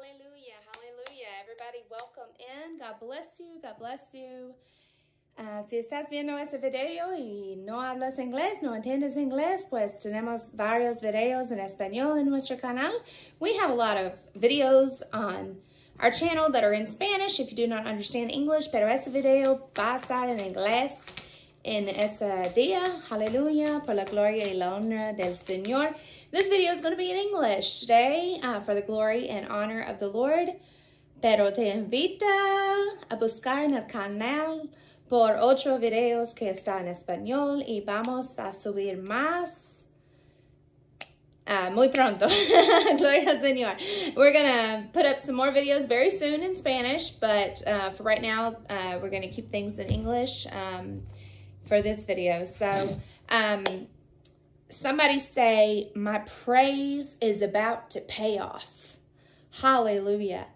Hallelujah, hallelujah. Everybody, welcome in. God bless you, God bless you. Uh, si estás viendo este video y no hablas inglés, no entiendes inglés, pues tenemos varios videos en español en nuestro canal. We have a lot of videos on our channel that are in Spanish if you do not understand English, pero este video va a estar en inglés en ese día. Hallelujah, por la gloria y la honra del Señor. This video is going to be in English today uh, for the glory and honor of the Lord. Pero te invita a buscar en el canal por otros videos que está en español y vamos a subir más uh, muy pronto. Gloria al Señor. We're going to put up some more videos very soon in Spanish, but uh, for right now, uh, we're going to keep things in English um, for this video. So, um, Somebody say, my praise is about to pay off. Hallelujah.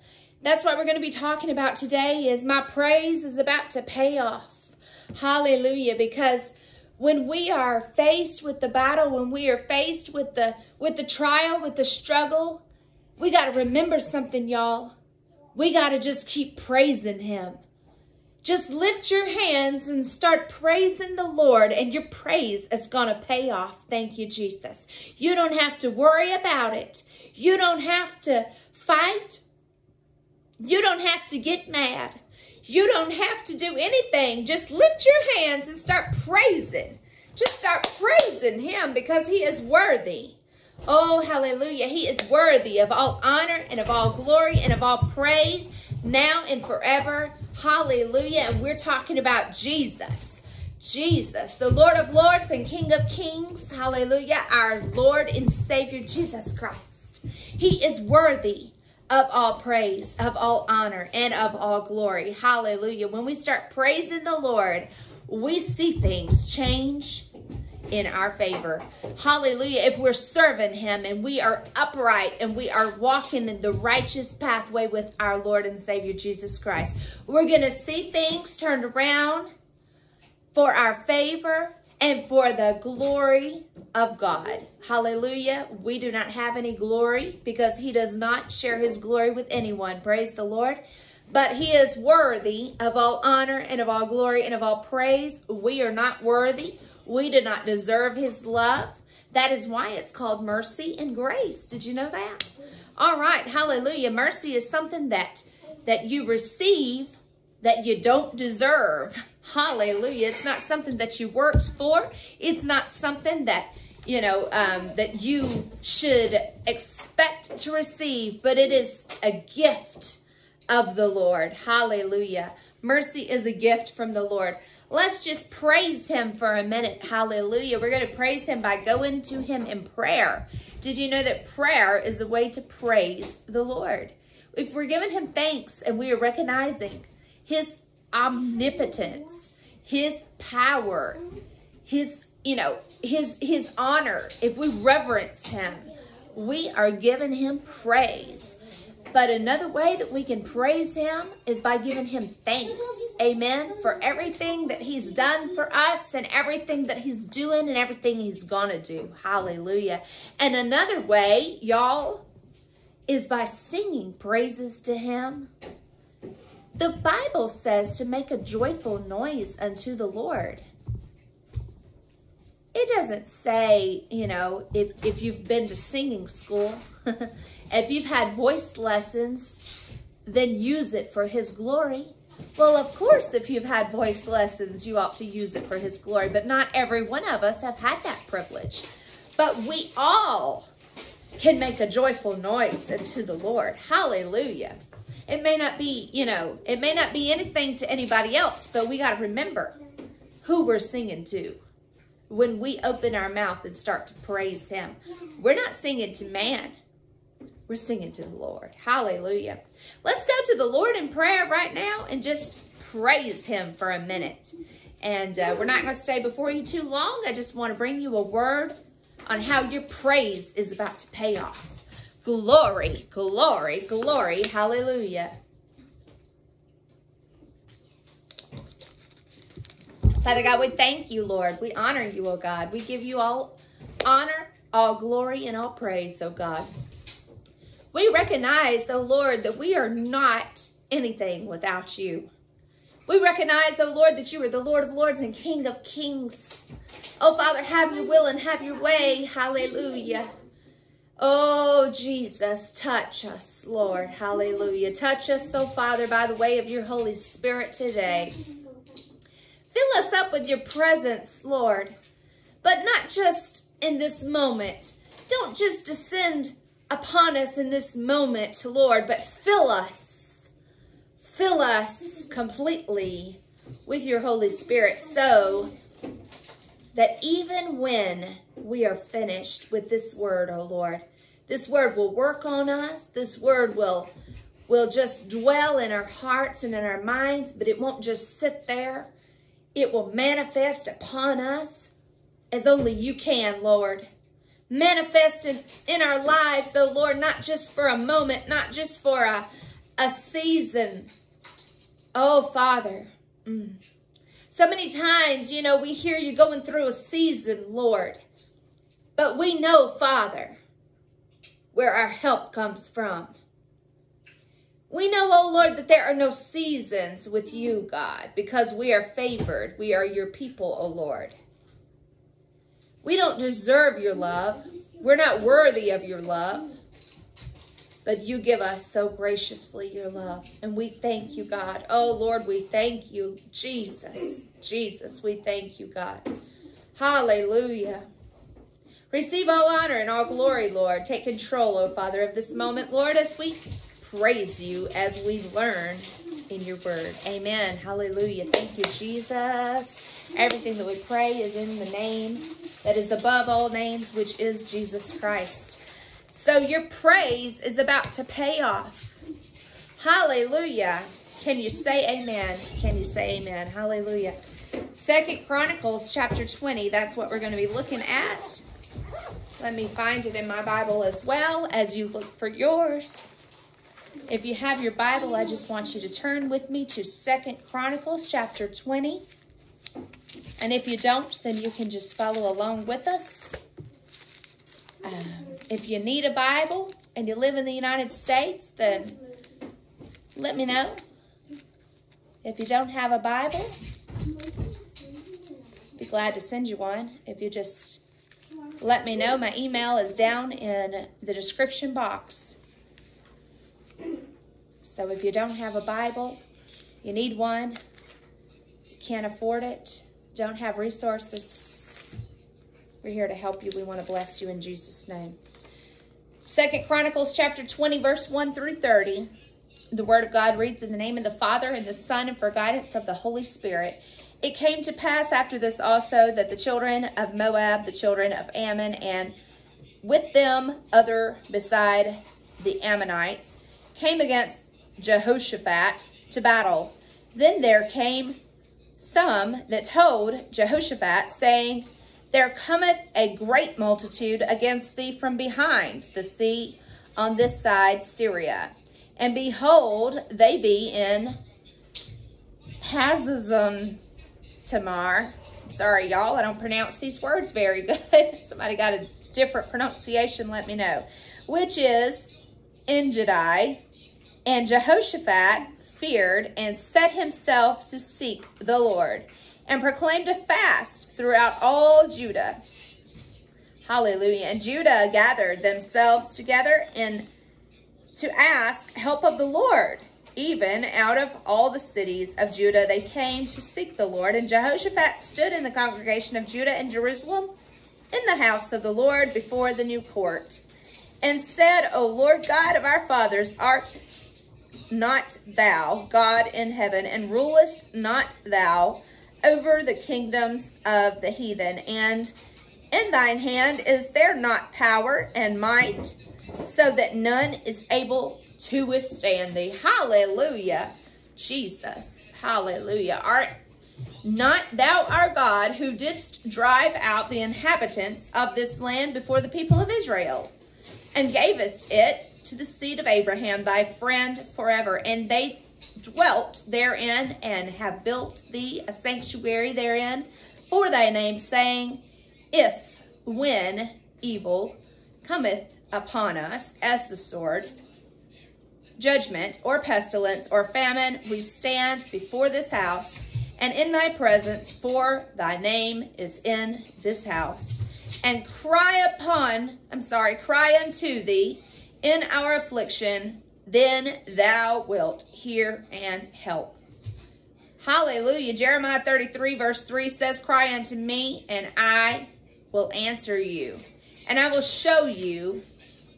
That's what we're going to be talking about today is my praise is about to pay off. Hallelujah. Because when we are faced with the battle, when we are faced with the, with the trial, with the struggle, we got to remember something, y'all. We got to just keep praising him. Just lift your hands and start praising the Lord and your praise is going to pay off. Thank you, Jesus. You don't have to worry about it. You don't have to fight. You don't have to get mad. You don't have to do anything. Just lift your hands and start praising. Just start praising him because he is worthy. Oh, hallelujah. He is worthy of all honor and of all glory and of all praise now and forever. Hallelujah. And we're talking about Jesus. Jesus, the Lord of Lords and King of Kings. Hallelujah. Our Lord and Savior, Jesus Christ. He is worthy of all praise, of all honor, and of all glory. Hallelujah. When we start praising the Lord, we see things change in our favor. Hallelujah. If we're serving him and we are upright and we are walking in the righteous pathway with our Lord and Savior Jesus Christ, we're going to see things turned around for our favor and for the glory of God. Hallelujah. We do not have any glory because he does not share his glory with anyone. Praise the Lord. But he is worthy of all honor and of all glory and of all praise. We are not worthy. We did not deserve his love. That is why it's called mercy and grace. Did you know that? All right, hallelujah. Mercy is something that that you receive that you don't deserve. Hallelujah. It's not something that you worked for. It's not something that, you know, um, that you should expect to receive, but it is a gift of the Lord. Hallelujah. Mercy is a gift from the Lord. Let's just praise him for a minute. Hallelujah. We're going to praise him by going to him in prayer. Did you know that prayer is a way to praise the Lord? If we're giving him thanks and we are recognizing his omnipotence, his power, his, you know, his, his honor, if we reverence him, we are giving him praise. But another way that we can praise him is by giving him thanks. Amen. For everything that he's done for us and everything that he's doing and everything he's going to do. Hallelujah. And another way, y'all, is by singing praises to him. The Bible says to make a joyful noise unto the Lord. It doesn't say, you know, if, if you've been to singing school, if you've had voice lessons, then use it for his glory. Well, of course, if you've had voice lessons, you ought to use it for his glory, but not every one of us have had that privilege. But we all can make a joyful noise unto the Lord. Hallelujah. It may not be, you know, it may not be anything to anybody else, but we got to remember who we're singing to when we open our mouth and start to praise him. We're not singing to man. We're singing to the Lord. Hallelujah. Let's go to the Lord in prayer right now and just praise him for a minute. And uh, we're not going to stay before you too long. I just want to bring you a word on how your praise is about to pay off. Glory, glory, glory. Hallelujah. Father God, we thank you, Lord. We honor you, oh God. We give you all honor, all glory, and all praise, oh God. We recognize, oh Lord, that we are not anything without you. We recognize, oh Lord, that you are the Lord of lords and King of kings. Oh Father, have your will and have your way. Hallelujah. Oh, Jesus, touch us, Lord. Hallelujah. Touch us, oh Father, by the way of your Holy Spirit today. Fill us up with your presence, Lord. But not just in this moment. Don't just descend upon us in this moment, to Lord, but fill us. Fill us completely with your Holy Spirit so that even when we are finished with this word, oh Lord, this word will work on us. This word will, will just dwell in our hearts and in our minds, but it won't just sit there. It will manifest upon us as only you can, Lord. Manifest in, in our lives, oh Lord, not just for a moment, not just for a, a season. Oh, Father. Mm. So many times, you know, we hear you going through a season, Lord. But we know, Father, where our help comes from. We know, oh Lord, that there are no seasons with you, God, because we are favored. We are your people, oh Lord. We don't deserve your love. We're not worthy of your love. But you give us so graciously your love. And we thank you, God. Oh, Lord, we thank you. Jesus, Jesus, we thank you, God. Hallelujah. Receive all honor and all glory, Lord. Take control, O oh Father, of this moment, Lord, as we praise you, as we learn in your word. Amen. Hallelujah. Thank you, Jesus. Everything that we pray is in the name that is above all names, which is Jesus Christ. So your praise is about to pay off. Hallelujah. Can you say amen? Can you say amen? Hallelujah. Second Chronicles chapter 20. That's what we're going to be looking at. Let me find it in my Bible as well as you look for yours. If you have your Bible, I just want you to turn with me to Second Chronicles chapter 20. And if you don't, then you can just follow along with us. Um, if you need a Bible and you live in the United States, then let me know. If you don't have a Bible, be glad to send you one. If you just let me know, my email is down in the description box. So if you don't have a Bible, you need one, can't afford it, don't have resources, we're here to help you. We want to bless you in Jesus' name. Second Chronicles chapter 20, verse 1 through 30. The word of God reads, In the name of the Father, and the Son, and for guidance of the Holy Spirit. It came to pass after this also that the children of Moab, the children of Ammon, and with them other beside the Ammonites, came against Jehoshaphat to battle. Then there came some that told Jehoshaphat, saying, There cometh a great multitude against thee from behind the sea on this side Syria. And behold, they be in Hazazon Tamar. Sorry, y'all, I don't pronounce these words very good. Somebody got a different pronunciation, let me know. Which is Engedi. And Jehoshaphat feared and set himself to seek the Lord and proclaimed a fast throughout all Judah. Hallelujah. And Judah gathered themselves together and to ask help of the Lord. Even out of all the cities of Judah, they came to seek the Lord. And Jehoshaphat stood in the congregation of Judah and Jerusalem in the house of the Lord before the new court and said, O Lord God of our fathers, art not thou God in heaven, and rulest not thou over the kingdoms of the heathen? And in thine hand is there not power and might, so that none is able to withstand thee? Hallelujah. Jesus. Hallelujah. Art not thou our God who didst drive out the inhabitants of this land before the people of Israel, and gavest it to the seed of Abraham, thy friend forever. And they dwelt therein and have built thee a sanctuary therein for thy name, saying, If, when evil cometh upon us as the sword, judgment or pestilence or famine, we stand before this house and in thy presence, for thy name is in this house. And cry upon, I'm sorry, cry unto thee in our affliction, then thou wilt hear and help. Hallelujah. Jeremiah 33 verse 3 says, Cry unto me, and I will answer you. And I will show you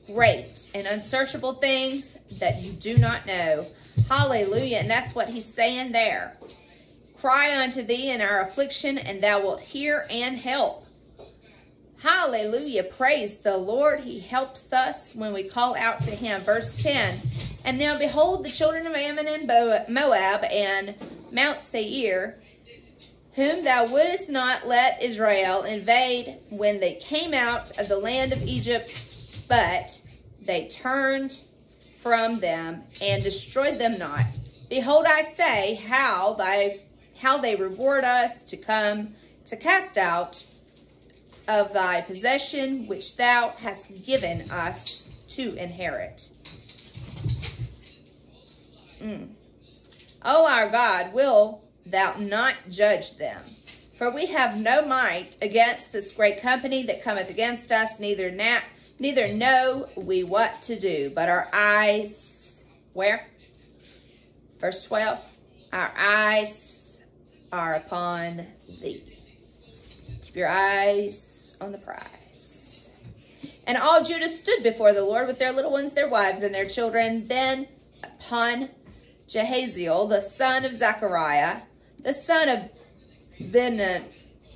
great and unsearchable things that you do not know. Hallelujah. And that's what he's saying there. Cry unto thee in our affliction, and thou wilt hear and help. Hallelujah. Praise the Lord. He helps us when we call out to him. Verse 10. And now behold, the children of Ammon and Moab and Mount Seir, whom thou wouldest not let Israel invade when they came out of the land of Egypt, but they turned from them and destroyed them not. Behold, I say, how thy how they reward us to come to cast out of thy possession, which thou hast given us to inherit. Mm. O our God, will thou not judge them? For we have no might against this great company that cometh against us, neither na neither know we what to do, but our eyes, where? Verse 12, our eyes are upon thee. Your eyes on the prize. And all Judah stood before the Lord with their little ones, their wives, and their children. Then upon Jehaziel, the son of Zechariah, the son of ben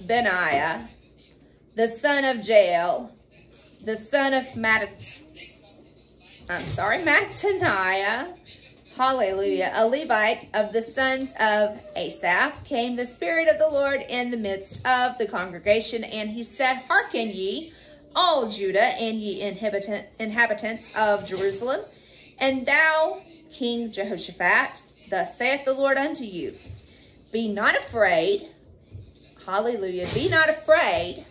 Benaiah, the son of Jael, the son of Mattat, I'm sorry, Mattaniah, hallelujah, a Levite of the sons of Asaph, came the Spirit of the Lord in the midst of the congregation, and he said, Hearken ye, all Judah, and ye inhabitant, inhabitants of Jerusalem, and thou, King Jehoshaphat, thus saith the Lord unto you, Be not afraid, hallelujah, be not afraid,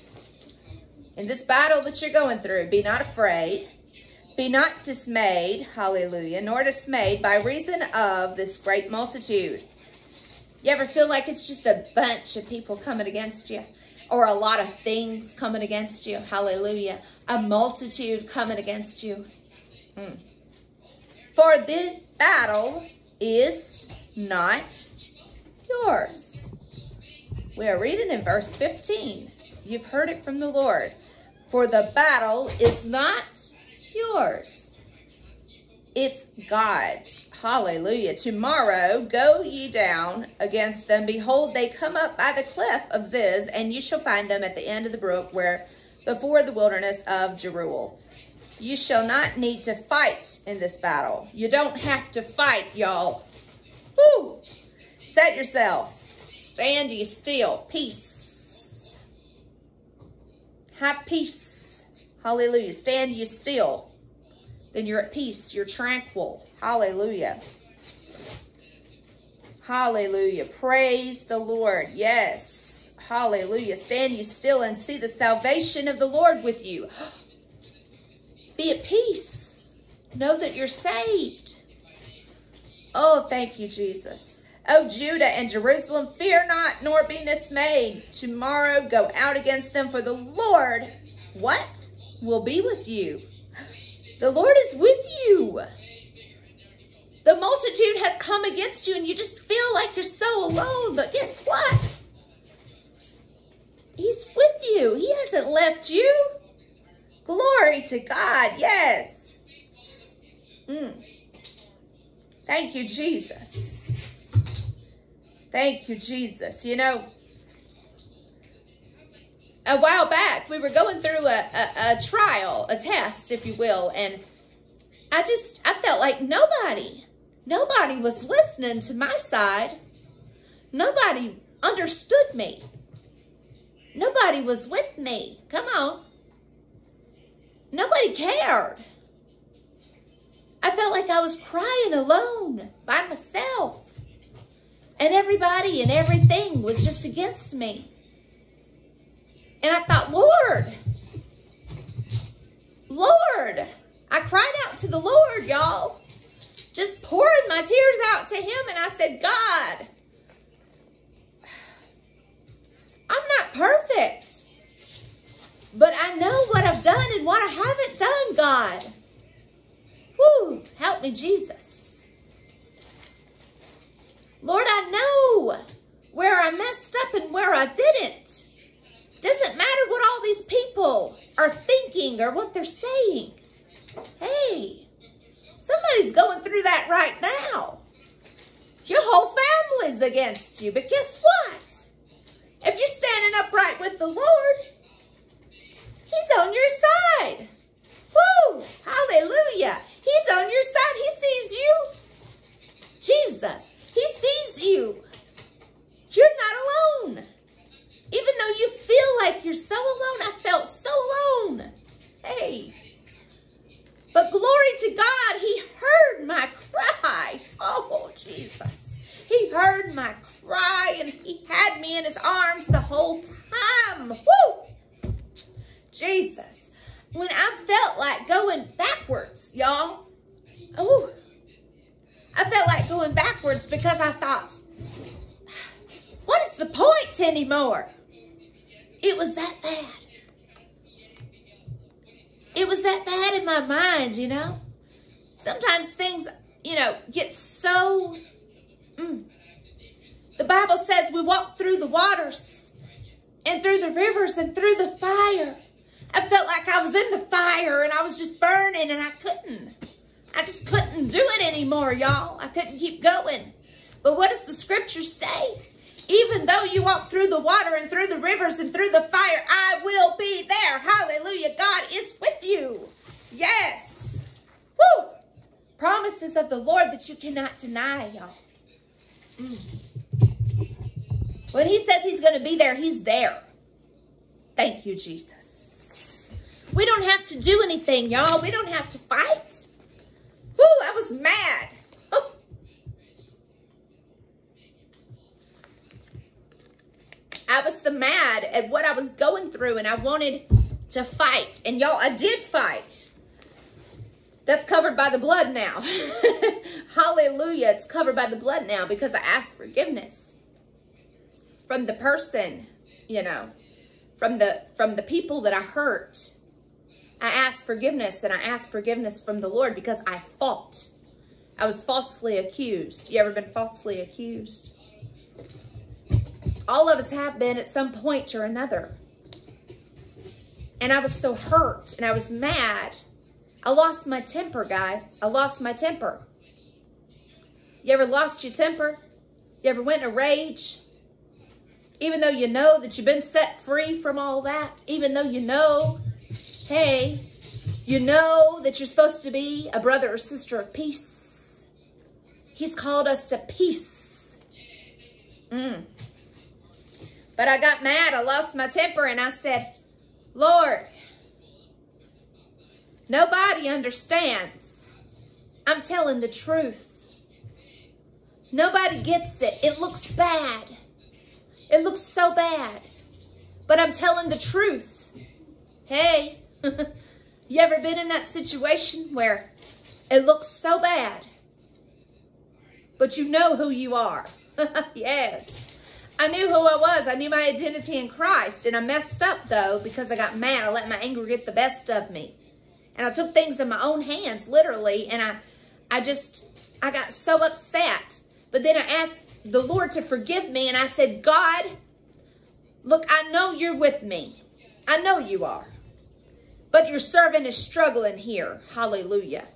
in this battle that you're going through, be not afraid, be not dismayed, hallelujah, nor dismayed by reason of this great multitude. You ever feel like it's just a bunch of people coming against you? Or a lot of things coming against you? Hallelujah. A multitude coming against you. Hmm. For the battle is not yours. We are reading in verse 15. You've heard it from the Lord. For the battle is not yours. It's God's. Hallelujah. Tomorrow go ye down against them. Behold, they come up by the cliff of Ziz, and you shall find them at the end of the brook where before the wilderness of Jeruel. You shall not need to fight in this battle. You don't have to fight, y'all. Woo! Set yourselves. Stand ye still. Peace. Have peace. Hallelujah. Stand ye still then you're at peace. You're tranquil. Hallelujah. Hallelujah. Praise the Lord. Yes. Hallelujah. Stand you still and see the salvation of the Lord with you. Be at peace. Know that you're saved. Oh, thank you, Jesus. O Judah and Jerusalem, fear not, nor be dismayed. Tomorrow go out against them, for the Lord, what? Will be with you. The Lord is with you. The multitude has come against you and you just feel like you're so alone. But guess what? He's with you. He hasn't left you. Glory to God. Yes. Mm. Thank you, Jesus. Thank you, Jesus. You know, a while back, we were going through a, a, a trial, a test, if you will, and I just, I felt like nobody, nobody was listening to my side. Nobody understood me. Nobody was with me. Come on. Nobody cared. I felt like I was crying alone by myself. And everybody and everything was just against me. And I thought, Lord, Lord, I cried out to the Lord, y'all. just pouring my tears out to him. And I said, God, I'm not perfect. But I know what I've done and what I haven't done, God. Woo, help me, Jesus. Lord, I know where I messed up and where I didn't. Doesn't matter what all these people are thinking or what they're saying. Hey, somebody's going through that right now. Your whole family's against you. But guess what? If you're standing upright with the Lord, He's on your side. Woo! Hallelujah. He's on your side. He sees you. Jesus, He sees you. You're not alone. Even though you feel like you're so alone, I felt so alone. Hey. But glory to God, He heard my cry. Oh, Jesus. He heard my cry and He had me in His arms the whole time. Woo! Jesus. When I felt like going backwards, y'all. Oh, I felt like going backwards because I thought, what is the point anymore? It was that bad. It was that bad in my mind, you know? Sometimes things, you know, get so... Mm. The Bible says we walk through the waters and through the rivers and through the fire. I felt like I was in the fire and I was just burning and I couldn't. I just couldn't do it anymore, y'all. I couldn't keep going. But what does the scripture say? Even though you walk through the water and through the rivers and through the fire, I will be there. Hallelujah. God is with you. Yes. Woo. Promises of the Lord that you cannot deny, y'all. Mm. When he says he's going to be there, he's there. Thank you, Jesus. We don't have to do anything, y'all. We don't have to fight. Woo, I was mad. I was so mad at what I was going through and I wanted to fight. And y'all, I did fight. That's covered by the blood now. Hallelujah. It's covered by the blood now because I asked forgiveness from the person, you know, from the from the people that I hurt. I asked forgiveness and I asked forgiveness from the Lord because I fought. I was falsely accused. You ever been falsely accused? All of us have been at some point or another. And I was so hurt and I was mad. I lost my temper, guys. I lost my temper. You ever lost your temper? You ever went in a rage? Even though you know that you've been set free from all that, even though you know, hey, you know that you're supposed to be a brother or sister of peace. He's called us to peace. Mm. But I got mad. I lost my temper and I said, Lord, nobody understands. I'm telling the truth. Nobody gets it. It looks bad. It looks so bad. But I'm telling the truth. Hey, you ever been in that situation where it looks so bad, but you know who you are? yes. I knew who I was. I knew my identity in Christ. And I messed up, though, because I got mad. I let my anger get the best of me. And I took things in my own hands, literally. And I, I just, I got so upset. But then I asked the Lord to forgive me. And I said, God, look, I know you're with me. I know you are. But your servant is struggling here. Hallelujah.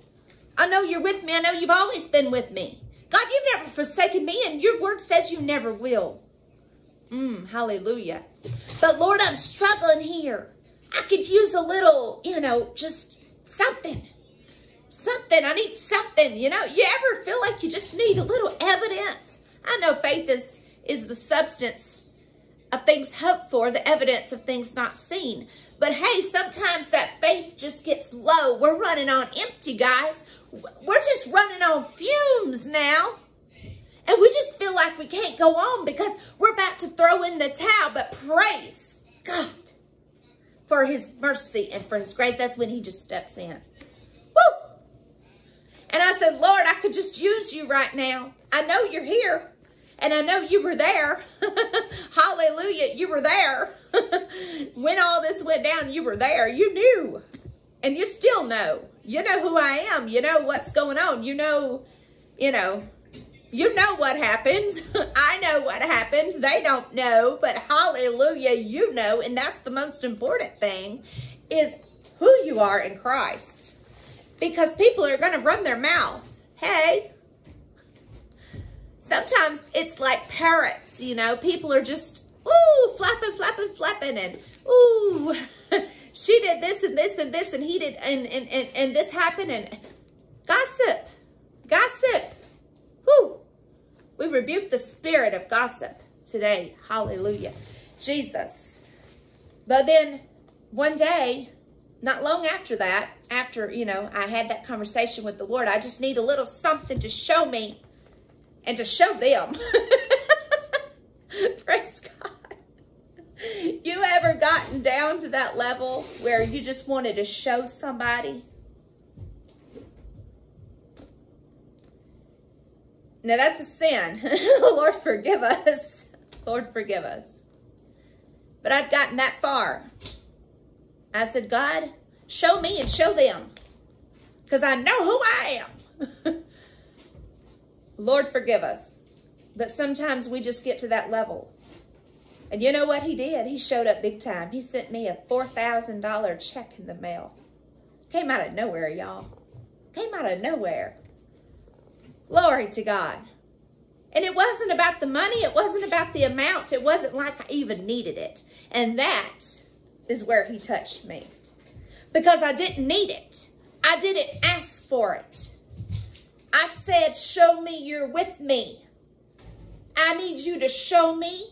I know you're with me. I know you've always been with me. God, you've never forsaken me. And your word says you never will. Mm, hallelujah. But Lord, I'm struggling here. I could use a little, you know, just something. Something. I need something. You know, you ever feel like you just need a little evidence? I know faith is, is the substance of things hoped for, the evidence of things not seen. But hey, sometimes that faith just gets low. We're running on empty, guys. We're just running on fumes now. And we just feel like we can't go on because we're about to throw in the towel. But praise God for his mercy and for his grace. That's when he just steps in. Woo! And I said, Lord, I could just use you right now. I know you're here. And I know you were there. Hallelujah. You were there. when all this went down, you were there. You knew. And you still know. You know who I am. You know what's going on. You know, you know, you know what happens. I know what happens. They don't know, but hallelujah, you know. And that's the most important thing is who you are in Christ. Because people are going to run their mouth. Hey, sometimes it's like parrots, you know. People are just, ooh, flapping, flapping, flapping, and ooh, she did this and this and this, and he did, and, and, and, and this happened, and gossip, gossip. Whew. We rebuke the spirit of gossip today. Hallelujah. Jesus. But then one day, not long after that, after, you know, I had that conversation with the Lord, I just need a little something to show me and to show them. Praise God. You ever gotten down to that level where you just wanted to show somebody? Now that's a sin. Lord forgive us. Lord forgive us. But I've gotten that far. I said, God, show me and show them. Because I know who I am. Lord forgive us. But sometimes we just get to that level. And you know what he did? He showed up big time. He sent me a $4,000 check in the mail. Came out of nowhere, y'all. Came out of nowhere. Glory to God. And it wasn't about the money. It wasn't about the amount. It wasn't like I even needed it. And that is where he touched me. Because I didn't need it. I didn't ask for it. I said, show me you're with me. I need you to show me.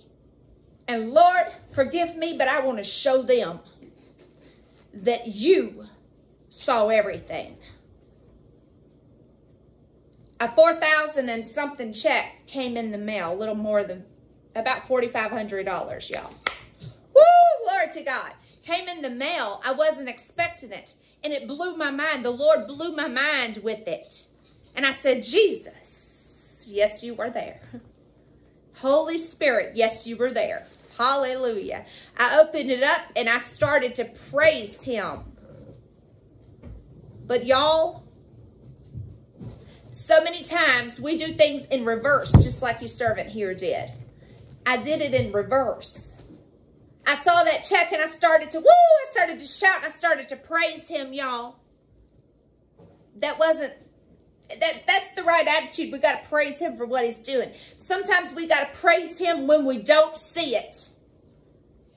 And Lord, forgive me, but I want to show them that you saw everything. A 4000 and something check came in the mail, a little more than about $4,500, y'all. Woo, glory to God. Came in the mail. I wasn't expecting it. And it blew my mind. The Lord blew my mind with it. And I said, Jesus, yes, you were there. Holy Spirit, yes, you were there. Hallelujah. I opened it up and I started to praise him. But y'all, so many times we do things in reverse, just like your servant here did. I did it in reverse. I saw that check and I started to, woo, I started to shout and I started to praise him, y'all. That wasn't that that's the right attitude. We got to praise him for what he's doing. Sometimes we got to praise him when we don't see it.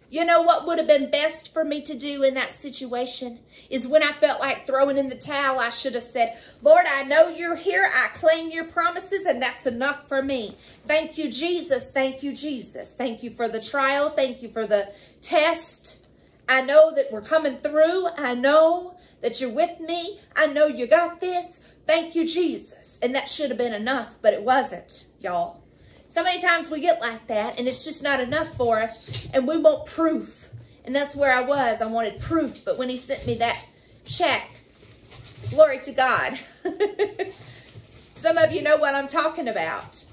You know what would have been best for me to do in that situation is when I felt like throwing in the towel, I should have said, Lord, I know you're here. I claim your promises and that's enough for me. Thank you, Jesus. Thank you, Jesus. Thank you for the trial. Thank you for the test. I know that we're coming through. I know that you're with me. I know you got this. Thank you, Jesus. And that should have been enough, but it wasn't, y'all. So many times we get like that, and it's just not enough for us, and we want proof. And that's where I was. I wanted proof, but when he sent me that check, glory to God. Some of you know what I'm talking about.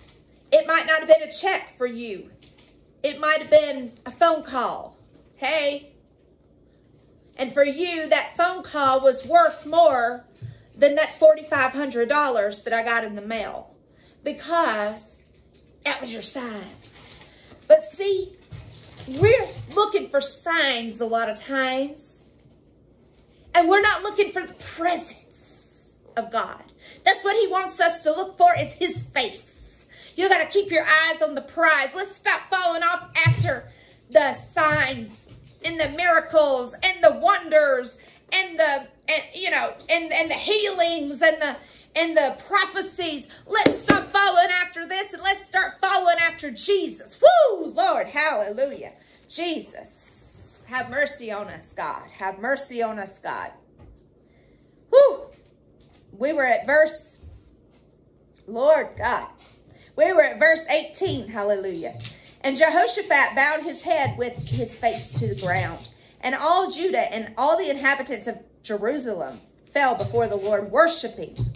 It might not have been a check for you. It might have been a phone call. Hey. And for you, that phone call was worth more than that $4,500 that I got in the mail because that was your sign. But see, we're looking for signs a lot of times. And we're not looking for the presence of God. That's what he wants us to look for is his face. You got to keep your eyes on the prize. Let's stop falling off after the signs and the miracles and the wonders and the and you know and and the healings and the and the prophecies. Let's stop following after this and let's start following after Jesus. Woo, Lord, hallelujah. Jesus, have mercy on us, God. Have mercy on us, God. Woo. We were at verse, Lord God. We were at verse 18, hallelujah. And Jehoshaphat bowed his head with his face to the ground. And all Judah and all the inhabitants of Jerusalem fell before the Lord, worshiping.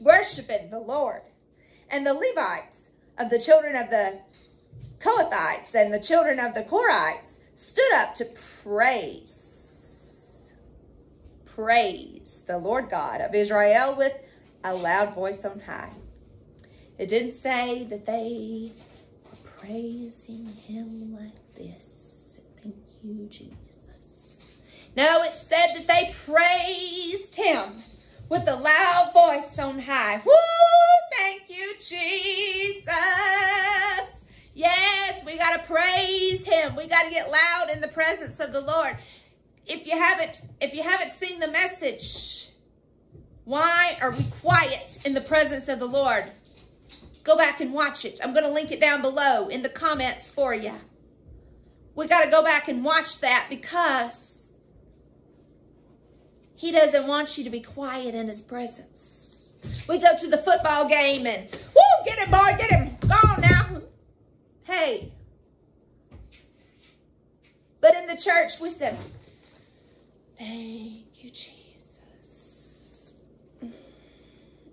Woo! worshiping the Lord. And the Levites of the children of the Kohathites and the children of the Korites stood up to praise, praise the Lord God of Israel with a loud voice on high. It didn't say that they were praising him like this. Thank you, Jesus. No, it said that they praised him with a loud voice on high. Woo! Thank you, Jesus. Yes, we got to praise him. We got to get loud in the presence of the Lord. If you haven't, if you haven't seen the message, why are we quiet in the presence of the Lord? Go back and watch it. I'm going to link it down below in the comments for you. We got to go back and watch that because he doesn't want you to be quiet in his presence. We go to the football game and, woo, get him, boy, get him. Go on now. Hey. But in the church, we said, thank you, Jesus. Mm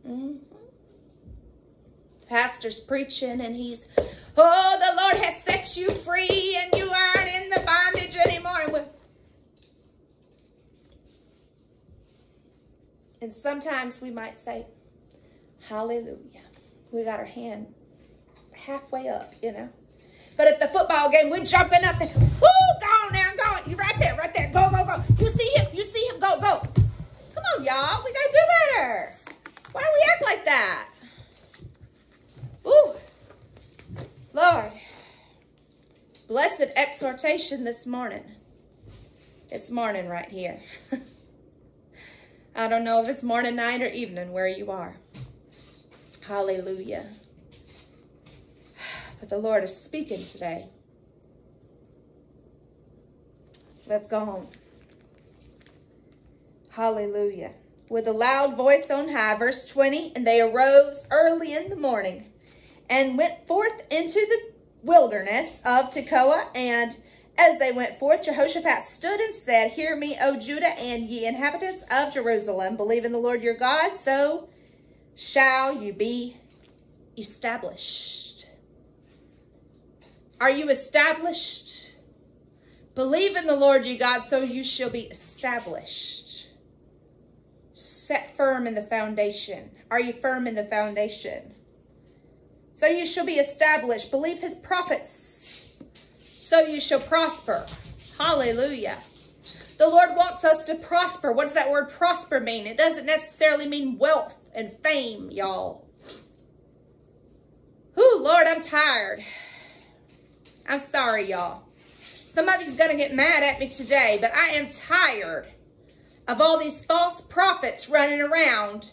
-hmm. Pastor's preaching and he's, oh, the Lord has set you free and you aren't in the bondage anymore. And sometimes we might say, hallelujah. We got our hand halfway up, you know. But at the football game, we're jumping up and, whoo, go on now, go. You right there, right there. Go, go, go. You see him, you see him, go, go. Come on, y'all. We got to do better. Why do we act like that? Ooh. Lord, blessed exhortation this morning. It's morning right here. I don't know if it's morning, night, or evening where you are. Hallelujah. But the Lord is speaking today. Let's go home. Hallelujah. With a loud voice on high, verse 20, and they arose early in the morning and went forth into the wilderness of Tekoa and as they went forth, Jehoshaphat stood and said, Hear me, O Judah, and ye inhabitants of Jerusalem. Believe in the Lord your God, so shall you be established. Are you established? Believe in the Lord your God, so you shall be established. Set firm in the foundation. Are you firm in the foundation? So you shall be established. Believe his prophets so you shall prosper. Hallelujah. The Lord wants us to prosper. What does that word prosper mean? It doesn't necessarily mean wealth and fame, y'all. Whoo, Lord, I'm tired. I'm sorry, y'all. Somebody's going to get mad at me today, but I am tired of all these false prophets running around.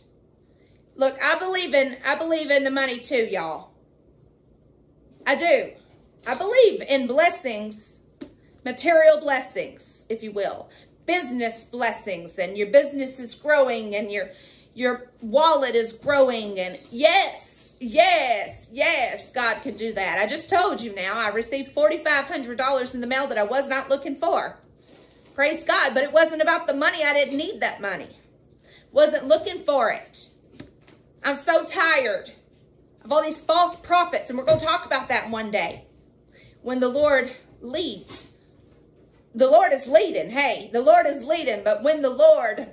Look, I believe in I believe in the money too, y'all. I do. I believe in blessings, material blessings, if you will, business blessings, and your business is growing and your, your wallet is growing. And yes, yes, yes, God can do that. I just told you now, I received $4,500 in the mail that I was not looking for. Praise God, but it wasn't about the money. I didn't need that money. Wasn't looking for it. I'm so tired of all these false prophets, and we're going to talk about that one day when the Lord leads. The Lord is leading. Hey, the Lord is leading. But when the Lord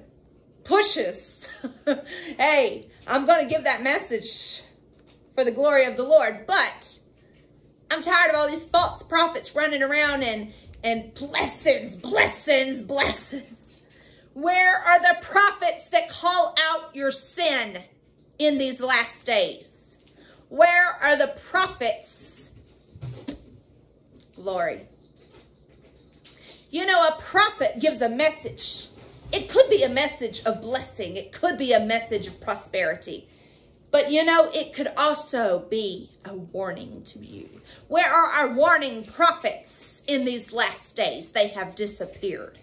pushes, hey, I'm going to give that message for the glory of the Lord. But I'm tired of all these false prophets running around and, and blessings, blessings, blessings. Where are the prophets that call out your sin in these last days? Where are the prophets glory. You know, a prophet gives a message. It could be a message of blessing. It could be a message of prosperity. But you know, it could also be a warning to you. Where are our warning prophets in these last days? They have disappeared.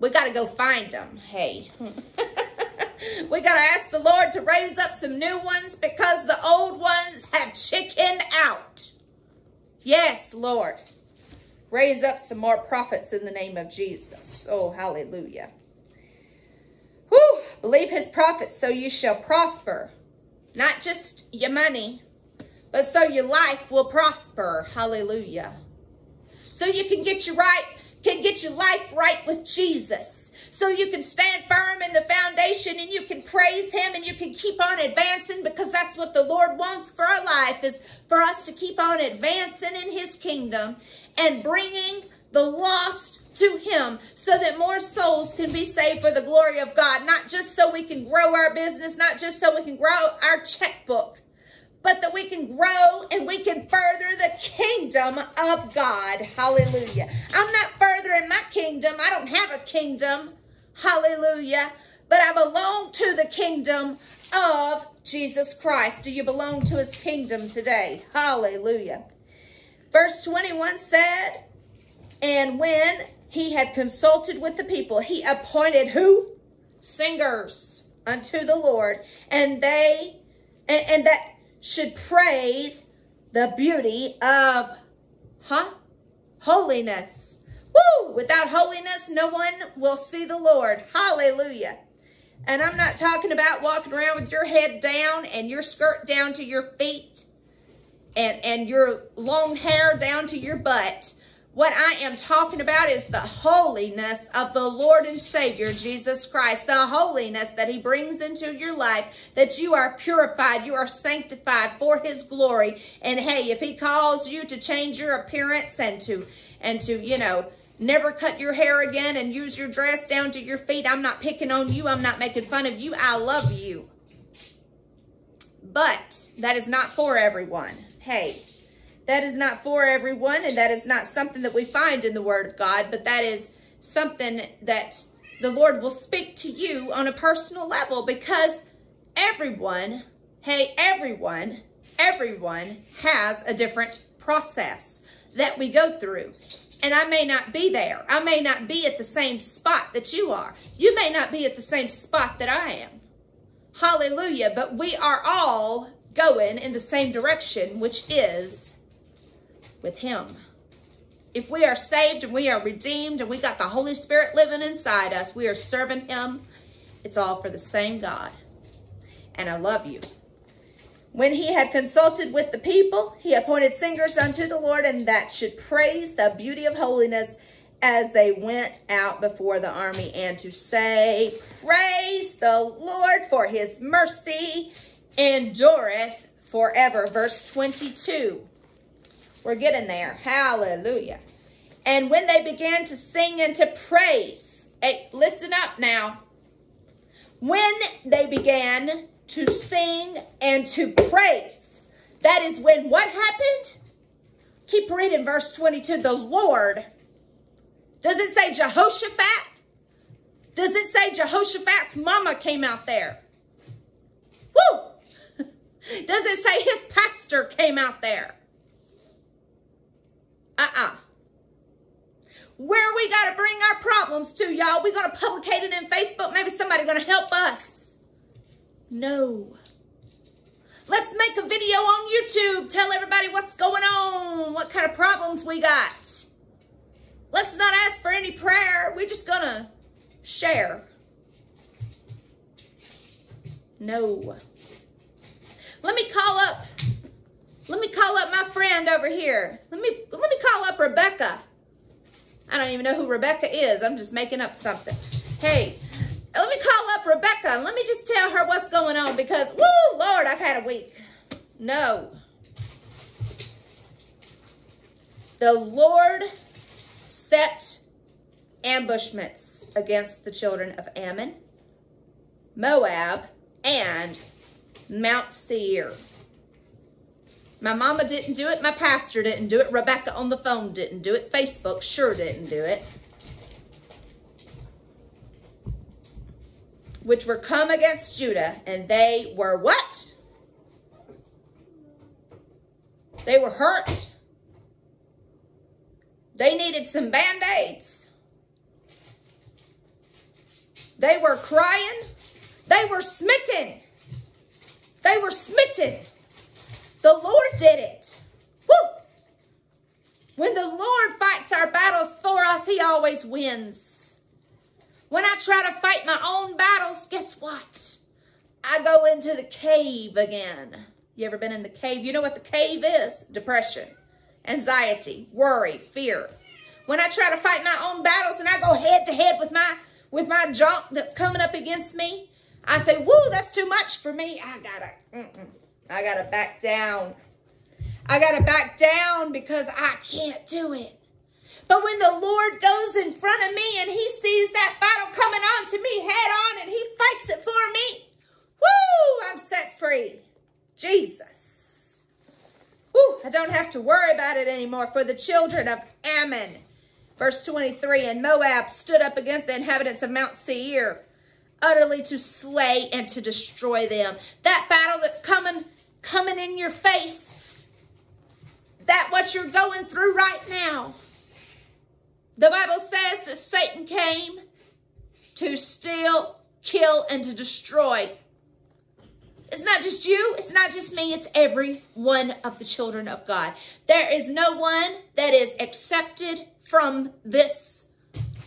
We got to go find them. Hey. we got to ask the Lord to raise up some new ones because the old ones have chickened out. Yes, Lord. Raise up some more prophets in the name of Jesus. Oh, hallelujah. Whew. Believe his prophets, so you shall prosper. Not just your money, but so your life will prosper. Hallelujah. So you can get your right, can get your life right with Jesus. So you can stand firm in the foundation and you can praise him and you can keep on advancing because that's what the Lord wants for our life is for us to keep on advancing in his kingdom and bringing the lost to him so that more souls can be saved for the glory of God. Not just so we can grow our business, not just so we can grow our checkbook, but that we can grow and we can further the kingdom of God. Hallelujah. I'm not furthering my kingdom. I don't have a kingdom. Hallelujah. But I belong to the kingdom of Jesus Christ. Do you belong to his kingdom today? Hallelujah. Verse 21 said, And when he had consulted with the people, he appointed who? Singers unto the Lord. And they, and, and that should praise the beauty of, huh? Holiness. Woo! Without holiness, no one will see the Lord. Hallelujah. And I'm not talking about walking around with your head down and your skirt down to your feet and, and your long hair down to your butt. What I am talking about is the holiness of the Lord and Savior, Jesus Christ. The holiness that he brings into your life, that you are purified, you are sanctified for his glory. And hey, if he calls you to change your appearance and to, and to, you know, never cut your hair again and use your dress down to your feet, I'm not picking on you. I'm not making fun of you. I love you. But that is not for everyone. Hey, that is not for everyone, and that is not something that we find in the Word of God, but that is something that the Lord will speak to you on a personal level because everyone, hey, everyone, everyone has a different process that we go through. And I may not be there. I may not be at the same spot that you are. You may not be at the same spot that I am. Hallelujah. But we are all going in the same direction, which is with him. If we are saved and we are redeemed and we got the Holy Spirit living inside us, we are serving him. It's all for the same God. And I love you. When he had consulted with the people, he appointed singers unto the Lord, and that should praise the beauty of holiness as they went out before the army, and to say, Praise the Lord, for his mercy endureth forever. Verse 22. We're getting there. Hallelujah. And when they began to sing and to praise, hey, listen up now. When they began to sing and to praise, that is when what happened? Keep reading verse 22. The Lord, does it say Jehoshaphat? Does it say Jehoshaphat's mama came out there? Woo! Does it say his pastor came out there? Uh-uh. Where we got to bring our problems to, y'all? we going to publicate it in Facebook. Maybe somebody going to help us. No. Let's make a video on YouTube. Tell everybody what's going on. What kind of problems we got. Let's not ask for any prayer. We're just going to share. No. Let me call up let me call up my friend over here. Let me let me call up Rebecca. I don't even know who Rebecca is. I'm just making up something. Hey, let me call up Rebecca and let me just tell her what's going on because, woo, Lord, I've had a week. No. The Lord set ambushments against the children of Ammon, Moab, and Mount Seir. My mama didn't do it. My pastor didn't do it. Rebecca on the phone didn't do it. Facebook sure didn't do it. Which were come against Judah. And they were what? They were hurt. They needed some band-aids. They were crying. They were smitten. They were smitten. The Lord did it. Woo! When the Lord fights our battles for us, he always wins. When I try to fight my own battles, guess what? I into the cave again. You ever been in the cave? You know what the cave is? Depression, anxiety, worry, fear. When I try to fight my own battles and I go head to head with my with my junk that's coming up against me, I say, woo, that's too much for me. I gotta, mm -mm, I gotta back down. I gotta back down because I can't do it. But when the Lord goes in front of me and he sees that battle coming on to me head on and he fights it for me, woo, I'm set free. Jesus. Woo, I don't have to worry about it anymore for the children of Ammon. Verse 23, and Moab stood up against the inhabitants of Mount Seir, utterly to slay and to destroy them. That battle that's coming, coming in your face, that what you're going through right now. The Bible says that Satan came to steal, kill, and to destroy. It's not just you. It's not just me. It's every one of the children of God. There is no one that is accepted from this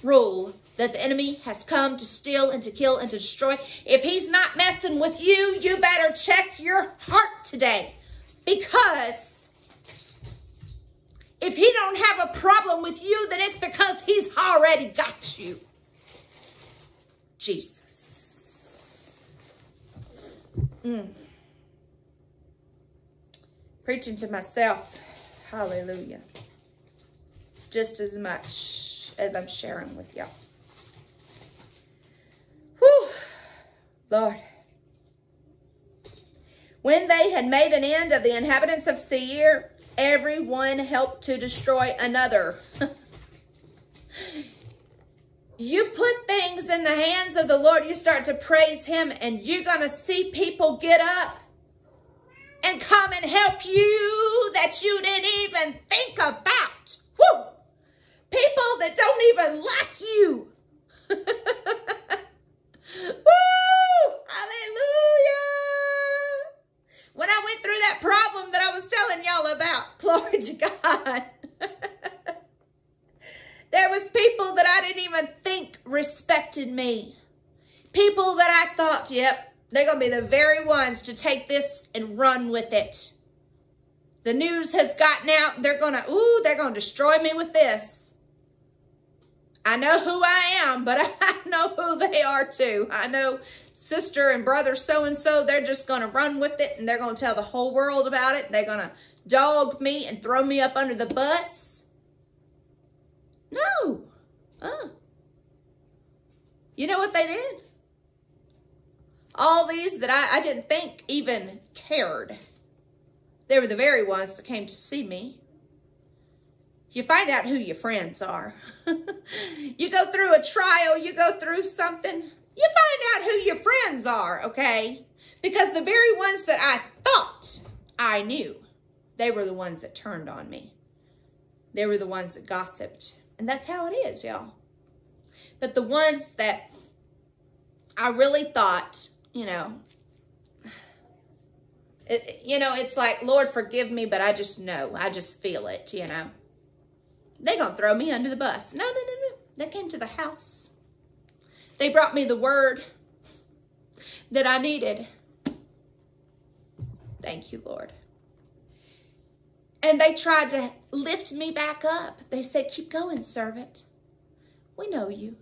rule that the enemy has come to steal and to kill and to destroy. If he's not messing with you, you better check your heart today because if he don't have a problem with you, then it's because he's already got you. Jesus. Mm. Preaching to myself. Hallelujah. Just as much as I'm sharing with y'all. Whew. Lord. When they had made an end of the inhabitants of Seir, everyone helped to destroy another. you put things in the hands of the Lord, you start to praise him, and you're going to see people get up and come and help you that you didn't even think about. Woo! People that don't even like you. Woo! Hallelujah! When I went through that problem that I was telling y'all about, glory to God. there was people that I didn't even think respected me. People that I thought, yep, they're going to be the very ones to take this and run with it. The news has gotten out. They're going to, ooh, they're going to destroy me with this. I know who I am, but I know who they are too. I know sister and brother so-and-so, they're just going to run with it and they're going to tell the whole world about it. They're going to dog me and throw me up under the bus. No. Uh. You know what they did? All these that I, I didn't think even cared. They were the very ones that came to see me. You find out who your friends are. you go through a trial, you go through something, you find out who your friends are, okay? Because the very ones that I thought I knew, they were the ones that turned on me. They were the ones that gossiped. And that's how it is, y'all. But the ones that I really thought, you know, it, you know, it's like, Lord, forgive me, but I just know. I just feel it, you know. They gonna throw me under the bus. No, no, no, no. They came to the house. They brought me the word that I needed. Thank you, Lord. And they tried to lift me back up. They said, keep going, servant. We know you.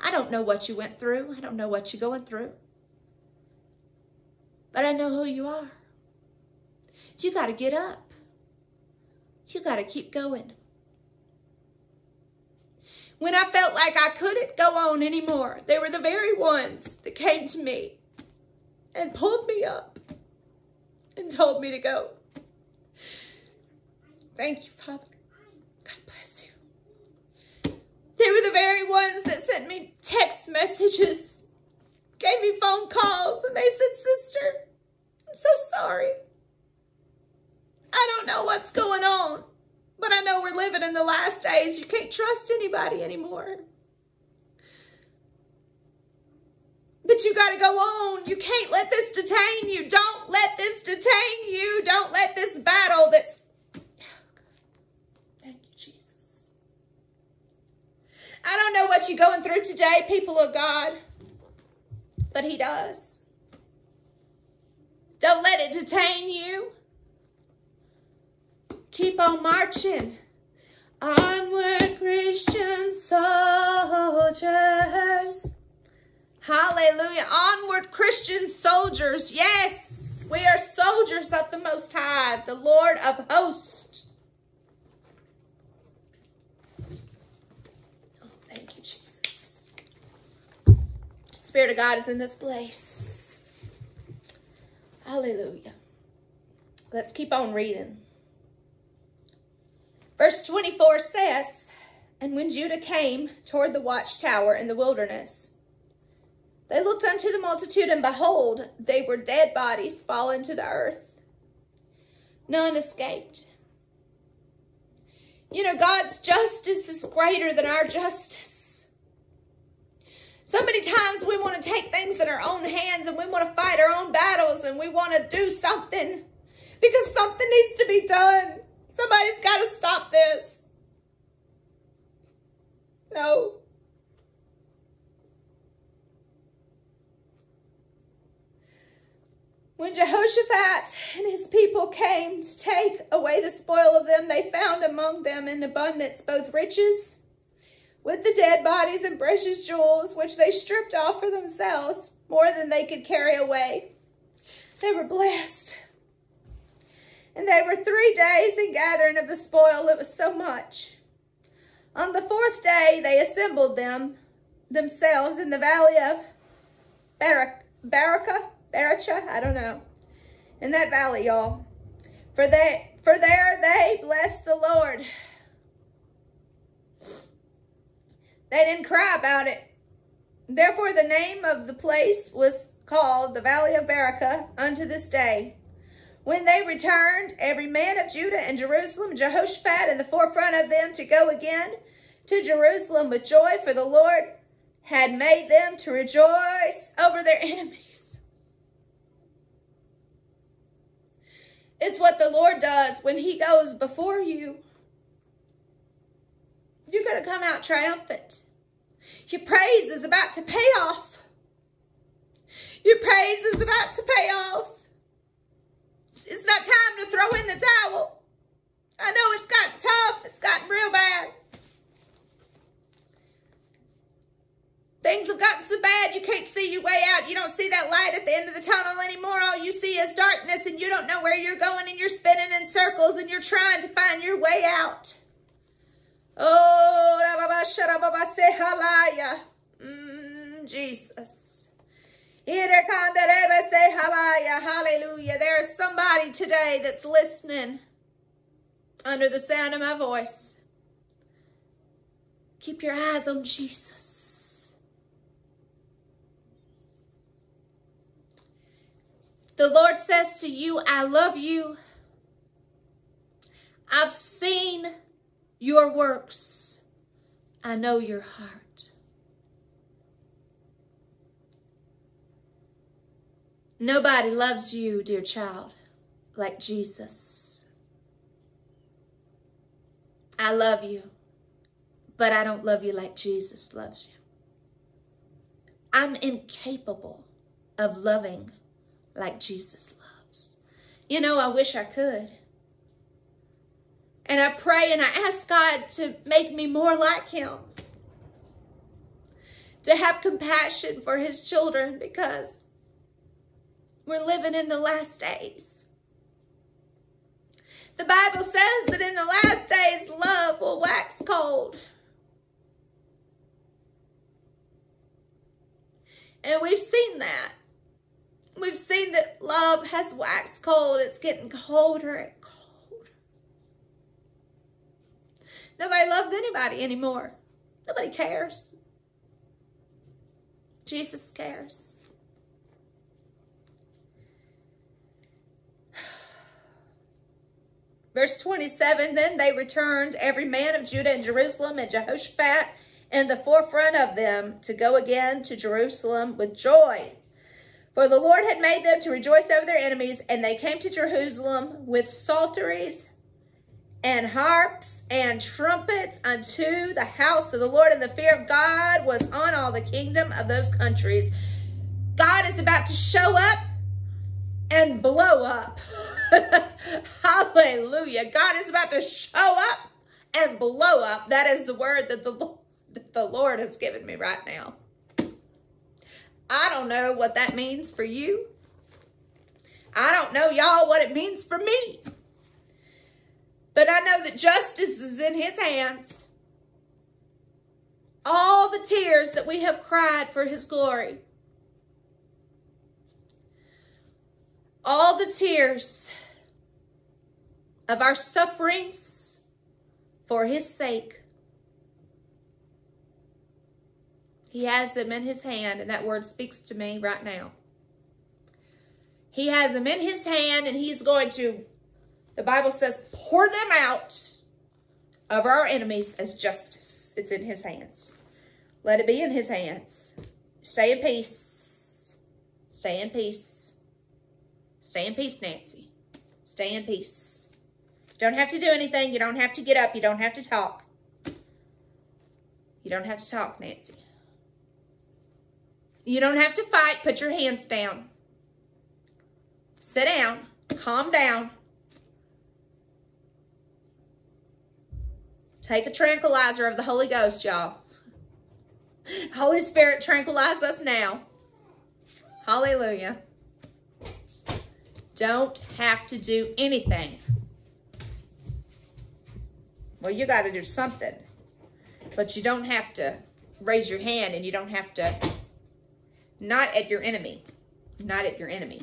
I don't know what you went through. I don't know what you're going through. But I know who you are. You got to get up. You got to keep going when I felt like I couldn't go on anymore. They were the very ones that came to me and pulled me up and told me to go. Thank you, Father. God bless you. They were the very ones that sent me text messages, gave me phone calls, and they said, Sister, I'm so sorry. I don't know what's going on. But I know we're living in the last days. You can't trust anybody anymore. But you got to go on. You can't let this detain you. Don't let this detain you. Don't let this battle that's... Thank you, Jesus. I don't know what you're going through today, people of God, but he does. Don't let it detain you. Keep on marching. Onward, Christian soldiers. Hallelujah. Onward, Christian soldiers. Yes, we are soldiers of the Most High, the Lord of hosts. Oh, thank you, Jesus. Spirit of God is in this place. Hallelujah. Let's keep on reading. Verse 24 says, And when Judah came toward the watchtower in the wilderness, they looked unto the multitude, and behold, they were dead bodies fallen to the earth. None escaped. You know, God's justice is greater than our justice. So many times we want to take things in our own hands and we want to fight our own battles and we want to do something because something needs to be done. Somebody's got to stop this. No. When Jehoshaphat and his people came to take away the spoil of them, they found among them in abundance both riches with the dead bodies and precious jewels, which they stripped off for themselves, more than they could carry away. They were blessed. And they were three days in gathering of the spoil. It was so much. On the fourth day, they assembled them themselves in the valley of Barak, Baraka, Baracha, I don't know. In that valley, y'all. For they for there they blessed the Lord. They didn't cry about it. Therefore the name of the place was called the Valley of Baraka unto this day. When they returned, every man of Judah and Jerusalem, Jehoshaphat in the forefront of them to go again to Jerusalem with joy, for the Lord had made them to rejoice over their enemies. It's what the Lord does when he goes before you. You're going to come out triumphant. Your praise is about to pay off. Your praise is about to pay off. It's not time to throw in the towel. I know it's gotten tough. It's gotten real bad. Things have gotten so bad you can't see your way out. You don't see that light at the end of the tunnel anymore. All you see is darkness and you don't know where you're going and you're spinning in circles and you're trying to find your way out. Oh, mm, Jesus. Hallelujah. There is somebody today that's listening under the sound of my voice. Keep your eyes on Jesus. The Lord says to you, I love you. I've seen your works. I know your heart. Nobody loves you, dear child, like Jesus. I love you, but I don't love you like Jesus loves you. I'm incapable of loving like Jesus loves. You know, I wish I could. And I pray and I ask God to make me more like him. To have compassion for his children because we're living in the last days. The Bible says that in the last days, love will wax cold. And we've seen that. We've seen that love has waxed cold. It's getting colder and colder. Nobody loves anybody anymore. Nobody cares. Jesus cares. Verse 27, Then they returned, every man of Judah and Jerusalem and Jehoshaphat in the forefront of them, to go again to Jerusalem with joy. For the Lord had made them to rejoice over their enemies, and they came to Jerusalem with psalteries and harps and trumpets unto the house of the Lord, and the fear of God was on all the kingdom of those countries. God is about to show up and blow up. Hallelujah. God is about to show up and blow up. That is the word that the, that the Lord has given me right now. I don't know what that means for you. I don't know, y'all, what it means for me. But I know that justice is in his hands. All the tears that we have cried for his glory. All the tears of our sufferings for his sake. He has them in his hand, and that word speaks to me right now. He has them in his hand, and he's going to the Bible says, pour them out of our enemies as justice. It's in his hands. Let it be in his hands. Stay in peace. Stay in peace. Stay in peace, Nancy. Stay in peace. You don't have to do anything. You don't have to get up. You don't have to talk. You don't have to talk, Nancy. You don't have to fight. Put your hands down. Sit down. Calm down. Take a tranquilizer of the Holy Ghost, y'all. Holy Spirit, tranquilize us now. Hallelujah. Don't have to do anything. Well, you got to do something. But you don't have to raise your hand and you don't have to, not at your enemy. Not at your enemy.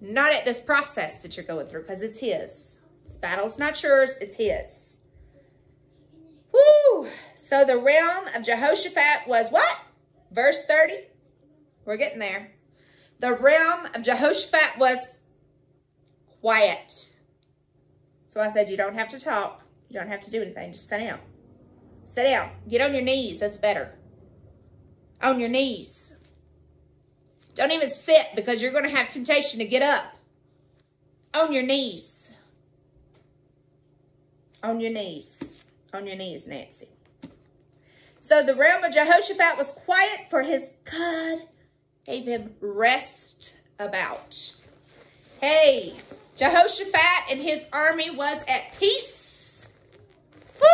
Not at this process that you're going through because it's his. This battle's not yours, it's his. Woo! So the realm of Jehoshaphat was what? Verse 30. We're getting there. The realm of Jehoshaphat was quiet. So I said, you don't have to talk. You don't have to do anything. Just sit down. Sit down. Get on your knees. That's better. On your knees. Don't even sit because you're going to have temptation to get up. On your knees. On your knees on your knees, Nancy. So the realm of Jehoshaphat was quiet, for his God gave him rest about. Hey, Jehoshaphat and his army was at peace. Woo,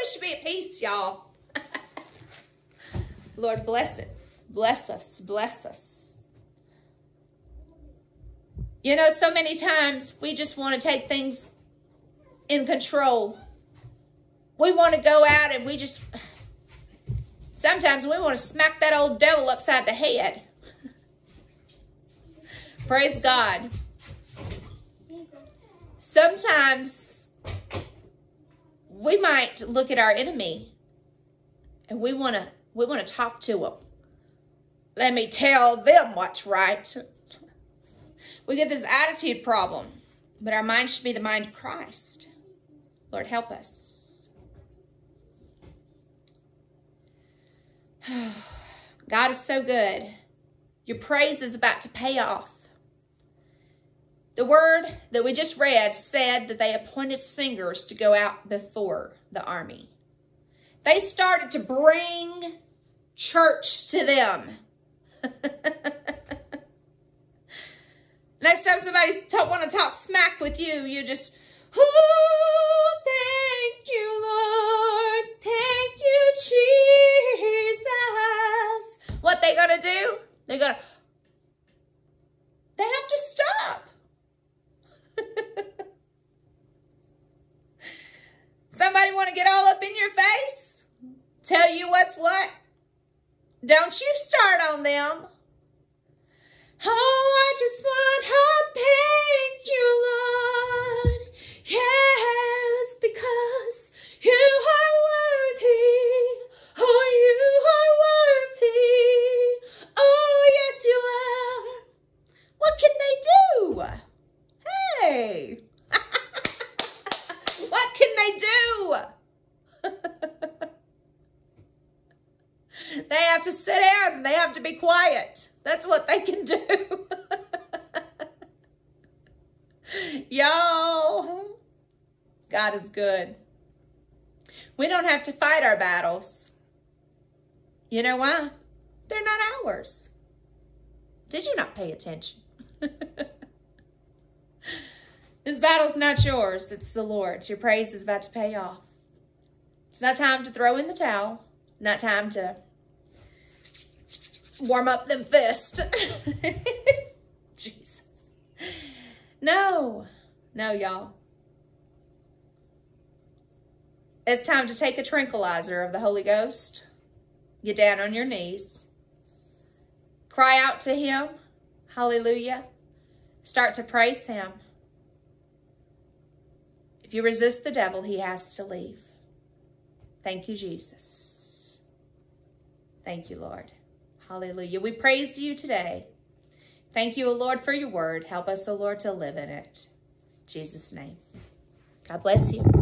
we should be at peace, y'all. Lord, bless it. Bless us. Bless us. You know, so many times we just want to take things in control we want to go out and we just, sometimes we want to smack that old devil upside the head. Praise God. Sometimes we might look at our enemy and we want to we want to talk to them. Let me tell them what's right. We get this attitude problem, but our mind should be the mind of Christ. Lord, help us. God is so good. Your praise is about to pay off. The word that we just read said that they appointed singers to go out before the army. They started to bring church to them. Next time somebody want to talk smack with you, you just, oh, thank you, Lord. Thank you, Jesus. What they gonna do? They're gonna, they have to stop. Somebody want to get all up in your face? Tell you what's what? Don't you start on them. Oh, I just want to have to fight our battles. You know why? They're not ours. Did you not pay attention? this battle's not yours. It's the Lord's. Your praise is about to pay off. It's not time to throw in the towel. Not time to warm up them fists. Jesus. No. No, y'all. It's time to take a tranquilizer of the Holy Ghost. Get down on your knees. Cry out to him. Hallelujah. Start to praise him. If you resist the devil, he has to leave. Thank you, Jesus. Thank you, Lord. Hallelujah. We praise you today. Thank you, O Lord, for your word. Help us, O Lord, to live in it. In Jesus' name. God bless you.